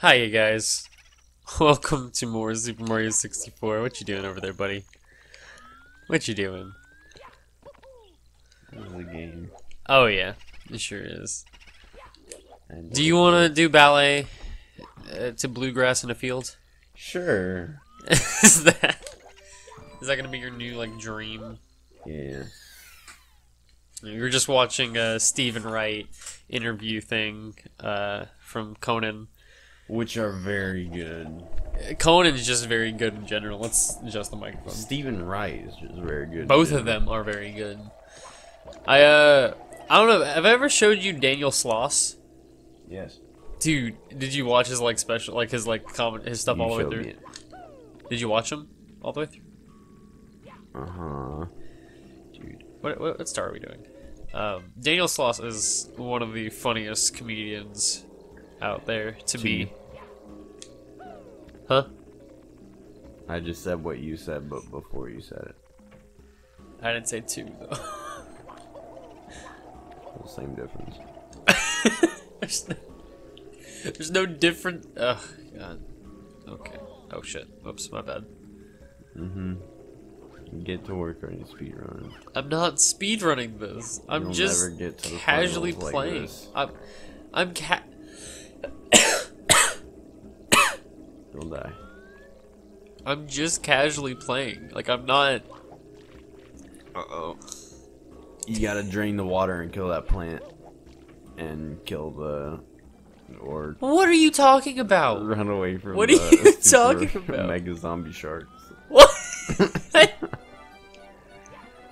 Hi, you guys. Welcome to more Super Mario 64. What you doing over there, buddy? What you doing? This is a game. Oh yeah, it sure is. Do you want to do ballet uh, to bluegrass in a field? Sure. is that is that gonna be your new like dream? Yeah. You're just watching a Steven Wright interview thing uh, from Conan. Which are very good. Conan is just very good in general. Let's adjust the microphone. Steven Wright is just very good. Both of them are very good. I uh I don't know. Have I ever showed you Daniel Sloss? Yes. Dude, did you watch his like special like his like comment his stuff You all the way showed through? me it. Did you watch him all the way through? Uh-huh. Dude. What what, what star are we doing? Um, Daniel Sloss is one of the funniest comedians out there to me. Huh? I just said what you said, but before you said it. I didn't say two though. The same difference. there's, no, there's no different. Ugh, God. Okay. Oh shit. Oops, my bad. Mm-hmm. Get to work on your speed run. I'm not speedrunning this. I'm You'll just never get to the casually like playing. this. I'm, I'm ca- You'll die. I'm just casually playing. Like I'm not. Uh oh. You gotta drain the water and kill that plant. And kill the... Or What are you talking about? run away from What are you talking about? Mega zombie sharks. What?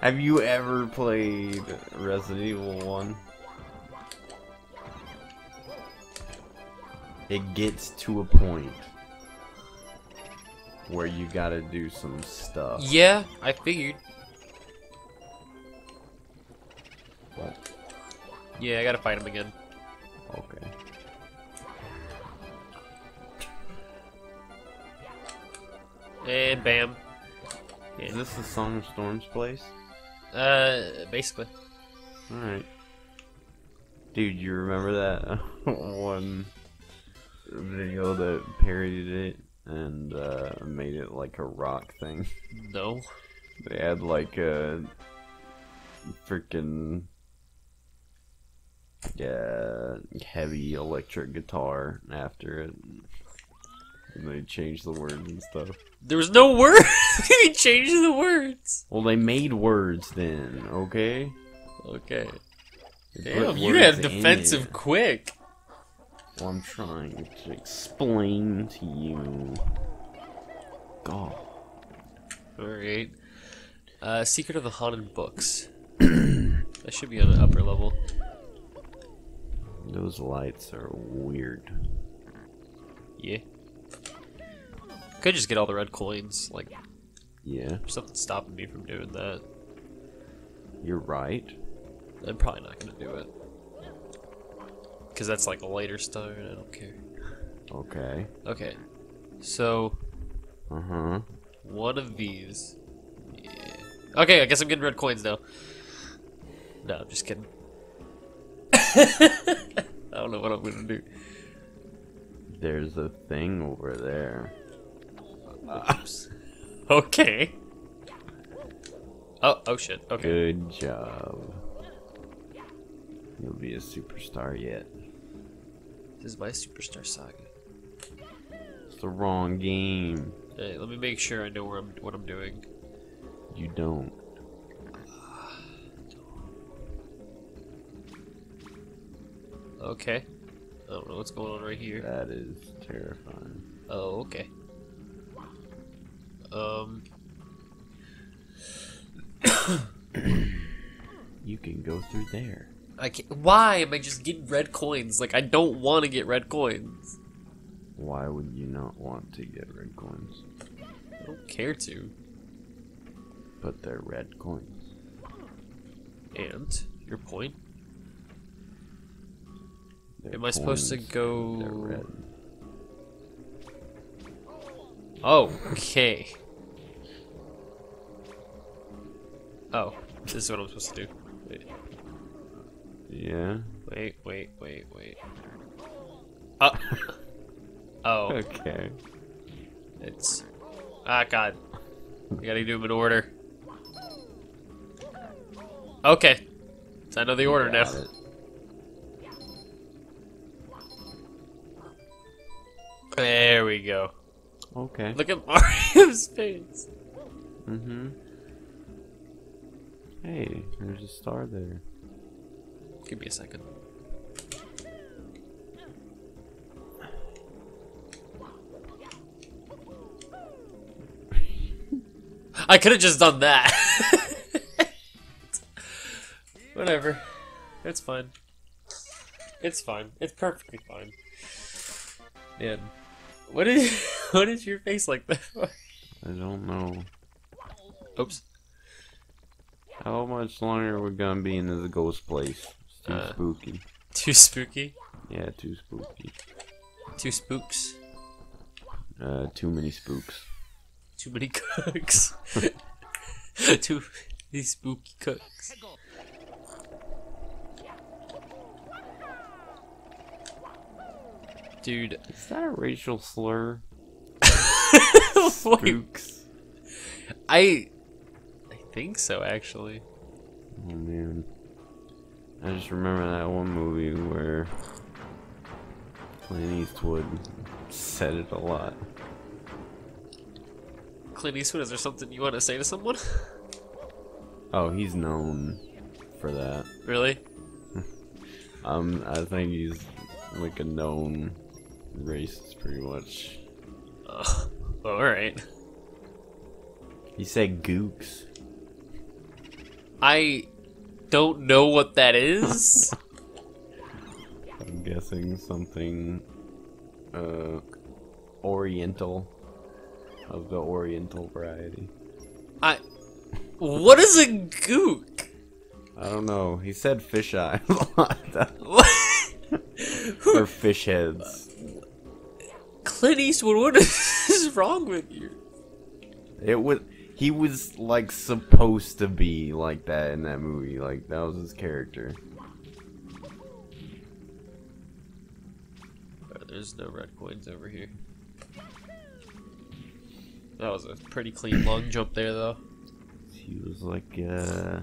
Have you ever played Resident Evil 1? It gets to a point where you gotta do some stuff. yeah, I figured. But, Yeah, I gotta fight him again. okay. And bam. Is this the Song of Storms place? Uh, basically. Alright. Dude, you remember that one video that parodied it and uh, made it like a rock thing? No. They had like a freaking yeah heavy electric guitar after it. And they changed the words and stuff. There was no word. they changed the words. Well, they made words then, okay? Okay. They Damn, you have defensive quick. Well, I'm trying to explain to you. God. Alright. Uh, Secret of the Haunted Books. that should be on an upper level. Those lights are weird. Yeah. Could just get all the red coins. Like, Yeah, something stopping me from doing that. you're right. I'm probably not gonna do it. Because that's like a later star I don't care. Okay. Okay. So, Uh huh. one of these. Yeah. Okay, I guess I'm getting red coins now. No, I'm just kidding. I don't know what I'm gonna do. There's a thing over there. Oops. Okay. Oh, oh shit. Okay. Good job. You'll be a superstar yet. This is my Superstar Saga. It's the wrong game. Hey, let me make sure I know where I'm, what I'm doing. You don't. Okay. I don't know what's going on right here. That is terrifying. Oh, okay. Um, You can go through there. I can't. Why am I just getting red coins? Like, I don't want to get red coins. Why would you not want to get red coins? I don't care to. But they're red coins. And your point. They're Am I supposed to go- They're red. Oh, okay. Oh, this is what I'm supposed to do. Wait, Yeah. wait, wait, wait, wait. Oh. Oh, Okay. it's ah god. You gotta do them in order. Okay, so I know the order now. It. There we go. Okay. Look at Mario's face. Mm-hmm. Hey, there's a star there. Give me a second. I could have just done that. Whatever. It's fine. It's fine. It's perfectly fine. Man, what is what is your face like that? for? I don't know. Oops. How much longer are we gonna be in this ghost place? Too Uh. spooky. Too spooky. Yeah, too spooky. Too spooks. Uh, too many spooks. Too many cooks. Too many spooky cooks. Dude, Is that a racial slur? Spooks. I I think so actually. Oh man. I just remember that one movie where Clint Eastwood said it a lot. Clint Eastwood, is there something you want to say to someone? Oh, he's known for that. really? Um, I think he's like a known racist, pretty much. Uh, all right. He said gooks. I don't know what that is. I'm guessing something uh oriental of the oriental variety. I. What is a gook? I don't know. He said fish eyes a lot. What? or fish heads. Clint Eastwood, what is wrong with you? It was he was like supposed to be like that in that movie. Like that was his character. Uh, There's no red coins over here. That was a pretty clean long jump there, though. He was like uh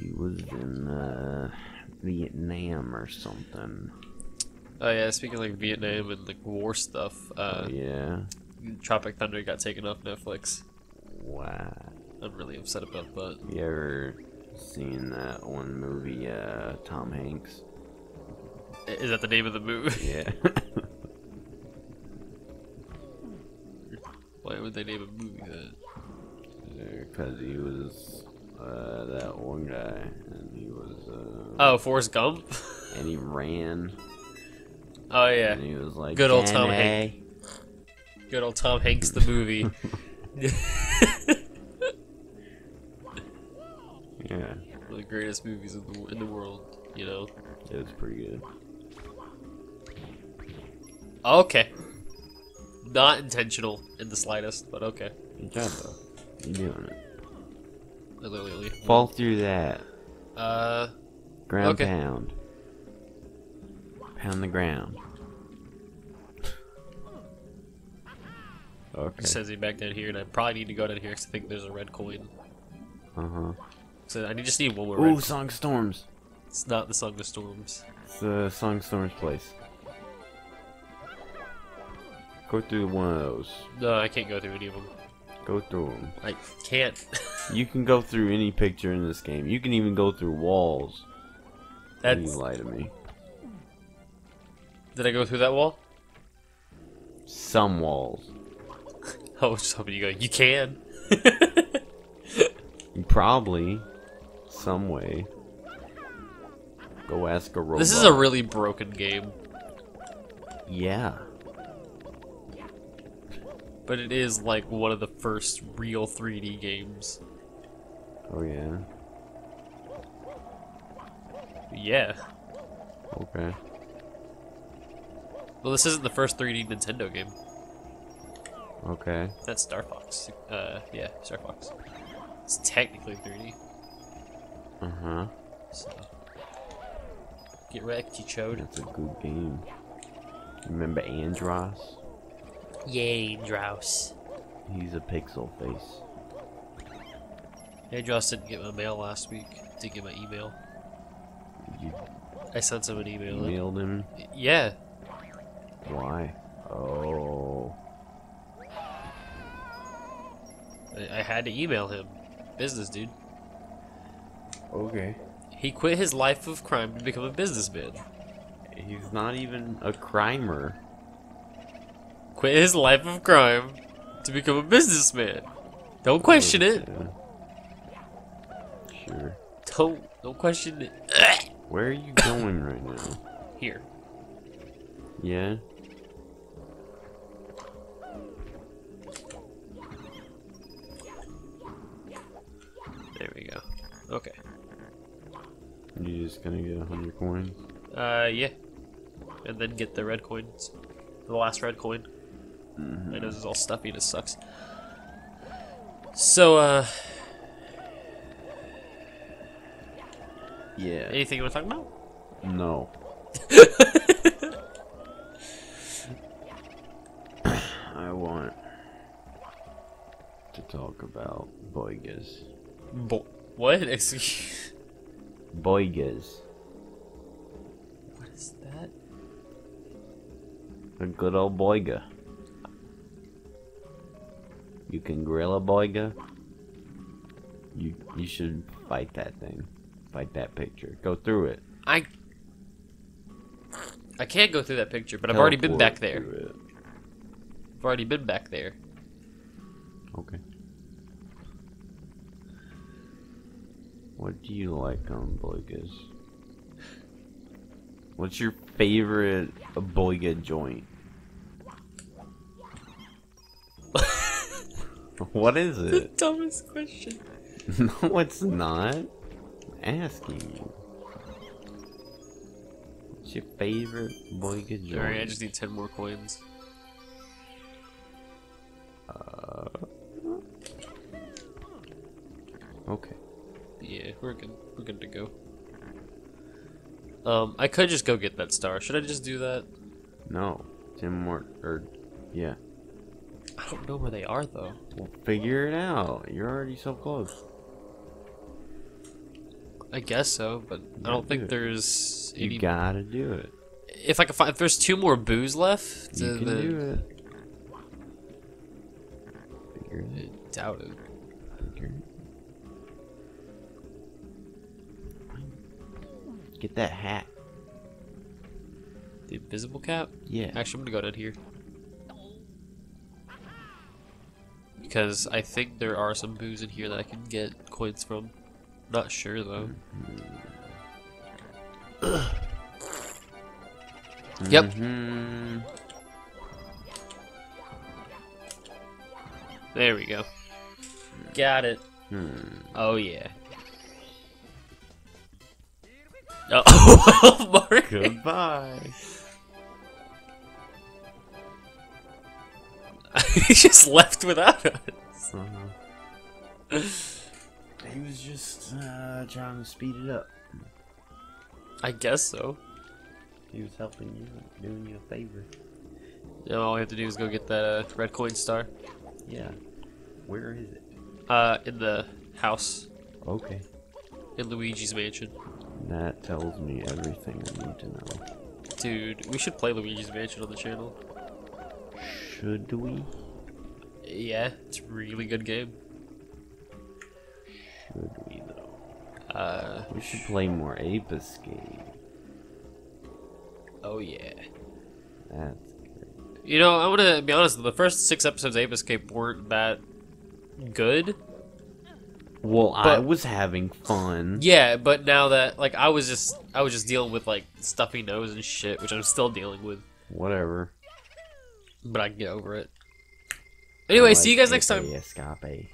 he was in uh Vietnam or something. Oh yeah, speaking of like Vietnam and like war stuff, uh, Oh, yeah. Tropic Thunder got taken off Netflix. Wow. I'm really upset about that. You ever seen that one movie, uh, Tom Hanks? Is that the name of the movie? Yeah. Why would they name a movie that? Because he was, uh, that one guy, and he was, uh, Oh, Forrest Gump. and he ran, Oh yeah, and he was like, Good old Tom "Jenny." Good old Tom Hanks the movie. Yeah, One of the greatest movies in the in the world. You know. it was pretty good. Okay. Not intentional in the slightest, but okay. Good job, though. You're doing it. Literally. Fall through that. Uh, Ground Okay. pound. Pound the ground. It Okay. sends me back down here, and I probably need to go down here because I think there's a red coin. Uh huh. So I just need one more Ooh, red. Song Storms. It's not the Song of Storms. It's the Song Storms place. Go through one of those. No, I can't go through any of them. Go through them. I can't. You can go through any picture in this game. You can even go through walls. You lie to me. Did I go through that wall? Some walls. I was just hoping you go. You can. Probably. Some way. Go ask a robot. this is a really broken game, Yeah. but it is like one of the first real 3D games. Oh yeah. Yeah. Okay. Well, this isn't the first 3D Nintendo game. Okay. That's Star Fox. Uh, yeah, Star Fox. It's technically 3D. Uh huh. So. Get wrecked, you chode. That's a good game. Remember Andros? Yay, Drouse. He's a pixel face. Andros didn't get my mail last week. Didn't get my email. You I sent him an email. emailed him? Yeah. Why? Oh. I, I had to email him. Business dude. Okay. He quit his life of crime to become a businessman. He's not even a crimer. Quit his life of crime to become a businessman. Don't question it. Yeah. Sure. Don't don't question it. Where are you going right now? Here. Yeah? There we go. Okay. You just gonna get a hundred coins? Uh, yeah. And then get the red coins. The last red coin. Mhm. My nose is all stuffy and it sucks. So, uh, Yeah. anything you want to talk about? No. I want to talk about Boigas. Bo- what? Excuse Boigas. What is that? A good old boiga. You can grill a boiga. You you should fight that thing. Fight that picture. Go through it. I I can't go through that picture, but I've already been back there. I've already been back there. Okay. What do you like on boigas? What's your favorite boiga joint? what is it? The it? dumbest question. no, it's not. I'm asking you. What's your favorite boiga joint? Alright, I just need 10 more coins. We're good. We're good to go. Um, I could just go get that star. Should I just do that? No. More. Or, yeah. I don't know where they are though. Well, figure it out. You're already so close. I guess so, but I don't do think it. there's You gotta do it. If I can find, if there's two more Boos left, You can then do it. Figure it doubt it. Figure it Get that hat. The invisible cap. Yeah. Actually, I'm gonna go down here because I think there are some Boos in here that I can get coins from. Not sure though. Yep. Mhm. There we go. Got it. Hmm. Oh yeah. Oh, Mark. Goodbye. he just left without us. Uh-huh. He was just uh, trying to speed it up. I guess so. He was helping you, doing you a favor. Now all we have to do is go get that uh, red coin star. Yeah. Where is it? Uh, in the house Okay. in Luigi's mansion. That tells me everything I need to know. Dude, we should play Luigi's Mansion on the channel. Should we? Yeah, it's a really good game. Should we though? Uh, We should play more Ape Escape. oh yeah. That's great. You know, I'm gonna be honest. The first six episodes of Ape Escape weren't that good. Well, I was having fun. Yeah, but now that like I was just I was just dealing with like stuffy nose and shit, which I'm still dealing with, Whatever. but I can get over it. Anyway, I see you guys next time. Ape Escape.